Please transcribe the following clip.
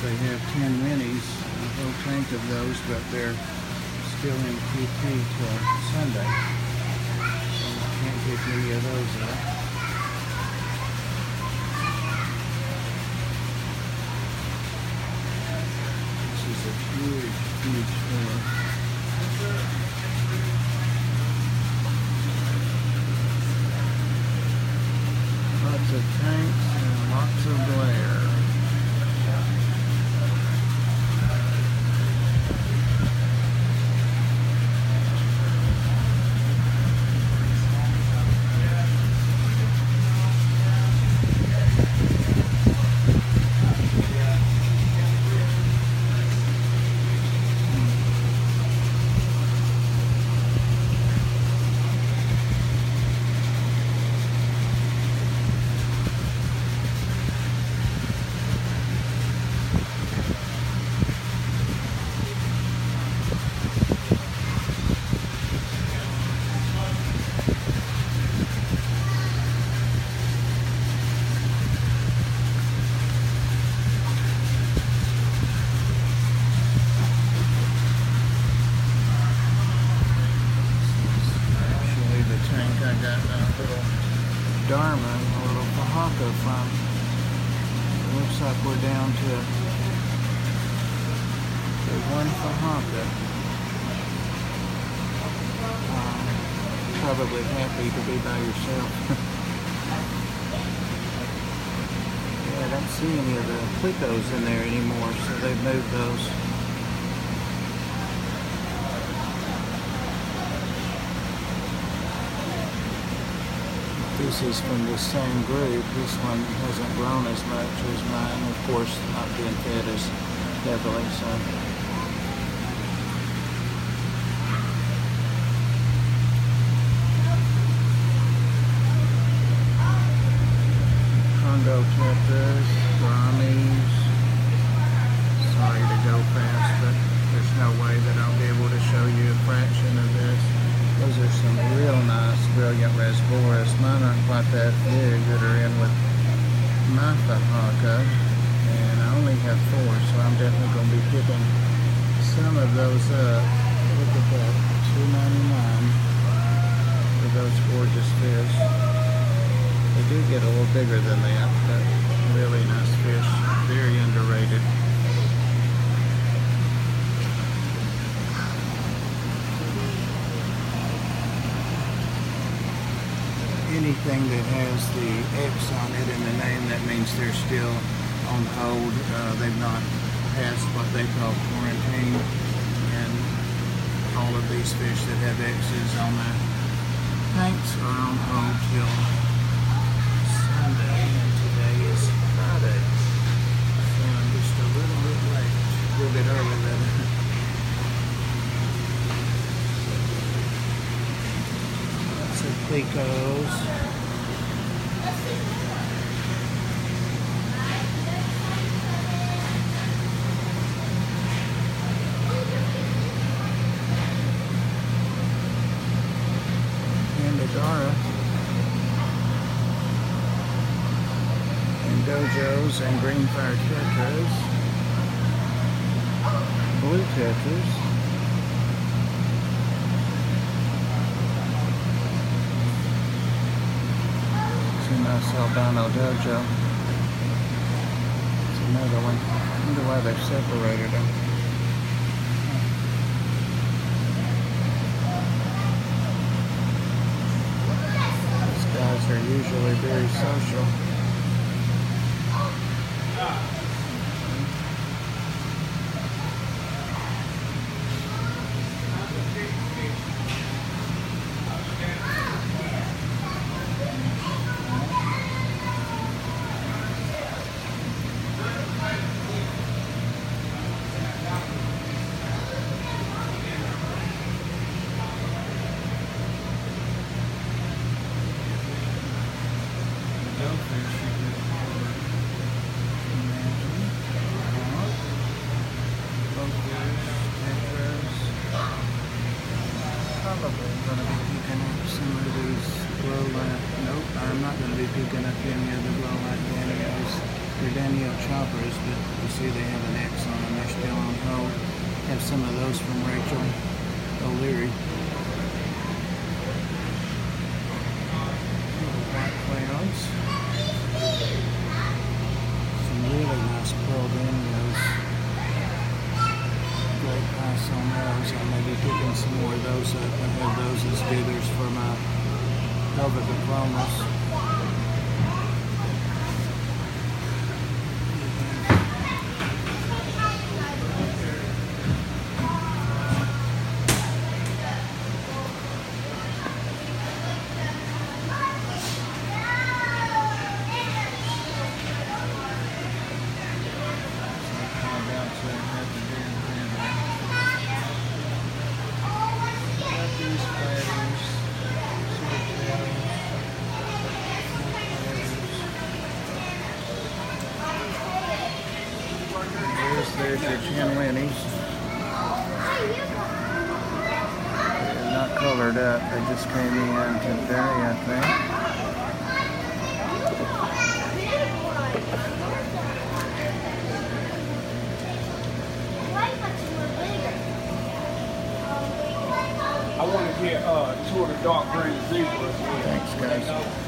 have 10 minis, a whole tank of those, but they're still in QP till Sunday. So can't pick any of those up. This is a huge, huge store. Lots of tanks and lots of glare. Actually, the tank I got a little Dharma, a little From. It looks like we're down to, to one Fahaka. Um, probably happy to be by yourself. yeah, I don't see any of the Clicos in there anymore, so they've moved those. Is from the same group. This one hasn't grown as much as mine, of course, not being fed as heavily, so. Congo tetras, Brahmies. Sorry to go fast, but there's no way that I'll be able to show you a fraction of this. Those are some brilliant Rasboras. Mine aren't quite that big that are in with my Fahaka, and I only have four, so I'm definitely going to be picking some of those up. Look at that, two ninety nine for those gorgeous fish. They do get a little bigger than that, but really nice fish, very underrated. Anything that has the X on it in the name, that means they're still on hold. Uh, they've not passed what they call quarantine. And all of these fish that have X's on the tanks are on hold till Sunday, and today is Friday. So I'm just a little bit late, a little bit early rather. Lots of Clicos. Panda Garra. And dojos and green fire tetras. Blue. It's a nice albino dojo. It's another one. I wonder why they've separated them. These guys are usually very social. Some of these glow light. Nope, I'm not gonna be picking up any of the glow light Danios. Cardenio choppers, but you see they have an X on them. They're still on hold. Have some of those from Rachel O'Leary. Those. I may be picking some more of those. Uh, I have those as dithers for my Nova diplomas. Your. They're not colored up, they just came in today, I think. I want to get uh, two of the dark green zebras. Thanks, guys.